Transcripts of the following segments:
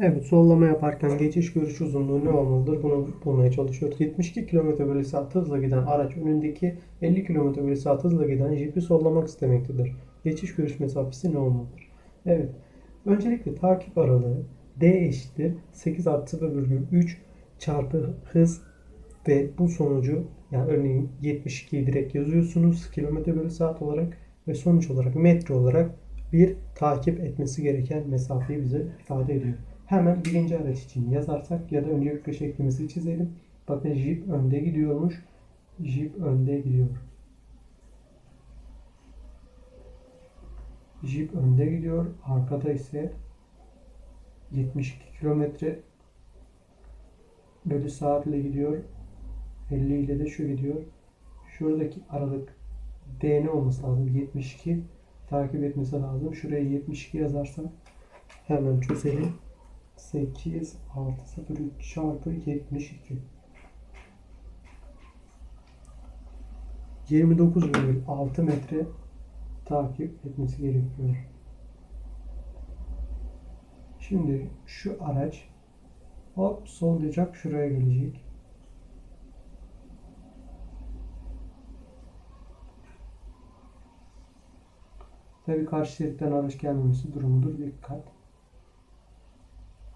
Evet, sollama yaparken geçiş görüş uzunluğu ne olmalıdır? Bunu bulmaya çalışıyoruz. 72 km bölü saat hızla giden araç önündeki 50 km bölü saat hızla giden jipi sollamak istemektedir. Geçiş görüş mesafesi ne olmalıdır? Evet, öncelikle takip aralığı D eşittir 8 artı 0,3 çarpı hız ve bu sonucu yani örneğin 72'yi direkt yazıyorsunuz kilometre bölü saat olarak ve sonuç olarak metre olarak bir takip etmesi gereken mesafeyi bize ifade ediyor. Hemen birinci araç için yazarsak ya da öncelikle şeklimizi çizelim. Bakın Jeep önde gidiyormuş. Jeep önde gidiyor. Jeep önde gidiyor. Arkada ise 72 kilometre bölü saatle gidiyor. 50 ile de şu gidiyor. Şuradaki aralık D ne olması lazım? 72 takip etmesi lazım. Şuraya 72 yazarsam hemen çözelim. 8 artı 0 3 çarpı 72 29,6 metre takip etmesi gerekiyor. Şimdi şu araç hop sollayacak şuraya gelecek. Tabi karşı şeritten araç gelmemesi durumudur. Dikkat.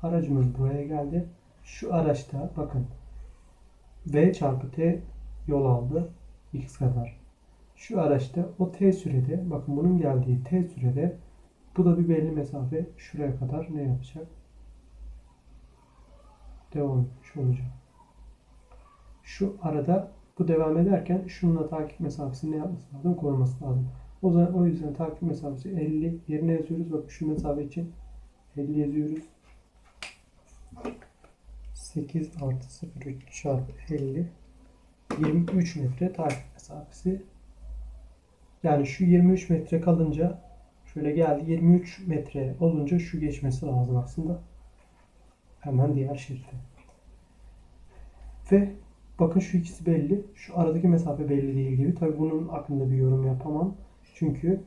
Aracımız buraya geldi. Şu araçta bakın V çarpı T yol aldı. X kadar. Şu araçta o T sürede bakın bunun geldiği T sürede bu da bir belli mesafe şuraya kadar ne yapacak? Devam etmiş olacak. Şu arada bu devam ederken şununla takip mesafesini ne yapması lazım? Koruması lazım. O zaman o yüzden takip mesafesi 50 yerine yazıyoruz. Bak şu mesafe için 50 yazıyoruz. 8 artı 0,3 çarpı 50 23 metre takip mesafesi. Yani şu 23 metre kalınca şöyle geldi 23 metre olunca şu geçmesi lazım aslında. Hemen diğer şeritte. Ve bakın şu ikisi belli. Şu aradaki mesafe belli değil gibi. Tabi bunun hakkında bir yorum yapamam. Çünkü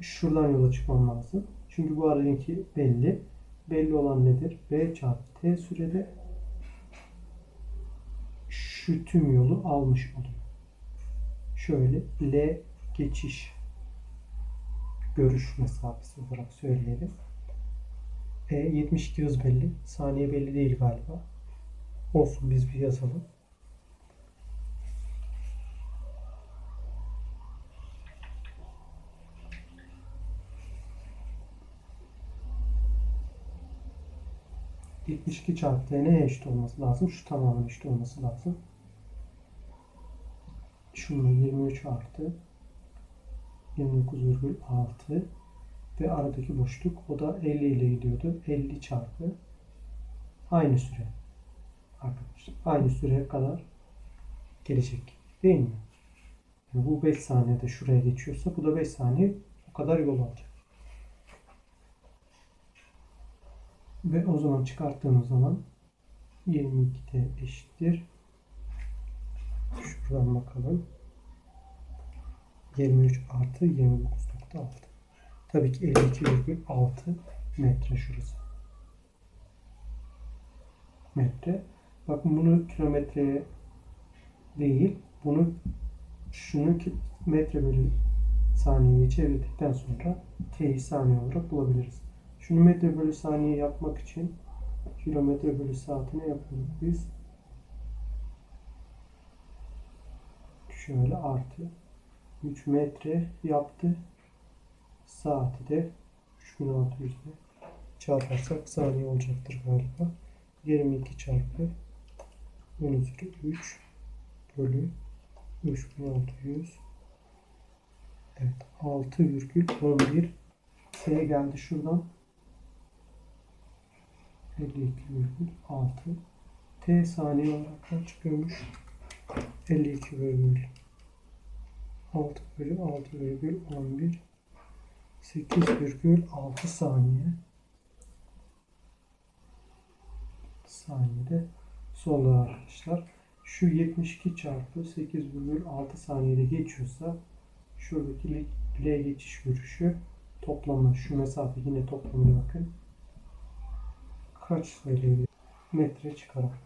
şuradan yola çıkmam lazım. Çünkü bu aradaki belli. Belli olan nedir? B çarpı T sürede şu tüm yolu almış oluyor. Şöyle L geçiş görüş mesafesi olarak söyleyelim. E 72 hız belli. Saniye belli değil galiba. Olsun biz bir yazalım. ...72 çarpı t neye eşit olması lazım? Şu tamamen eşit olması lazım. Şunun 23 artı 29,6 ve aradaki boşluk o da 50 ile gidiyordu. 50 çarpı aynı süre arkadaşlar. Aynı süreye kadar gelecek. Değil mi? Yani bu 5 saniyede şuraya geçiyorsa bu da 5 saniye o kadar yol alacak. Ve o zaman çıkarttığımız zaman 22'de eşittir. Şuradan bakalım. 23 artı 29.6. Tabii ki 52,6 metre şurası. Metre. Bakın bunu kilometreye değil, bunu şunu metre bölü saniyeye çevirdikten sonra t'yi saniye olarak bulabiliriz. Şunu metre bölü saniye yapmak için kilometre bölü saatine yapıyoruz biz. Şöyle artı 3 metre yaptı. Saati de 3600 ile çarparsak saniye olacaktır galiba. 22 çarpı 10 üzeri 3 bölü 3600 Evet 6,11 T geldi şuradan 52,6 T saniye olarak çıkıyormuş 52,6 6 bölü 6 virgül 11 8,6 saniye saniyede solda arkadaşlar. Şu 72 çarpı 8,6 saniyede geçiyorsa şuradaki L geçiş görüşü toplamı şu mesafe yine toplamına bakın. Kaç söyleyebilir? Metre çıkarak.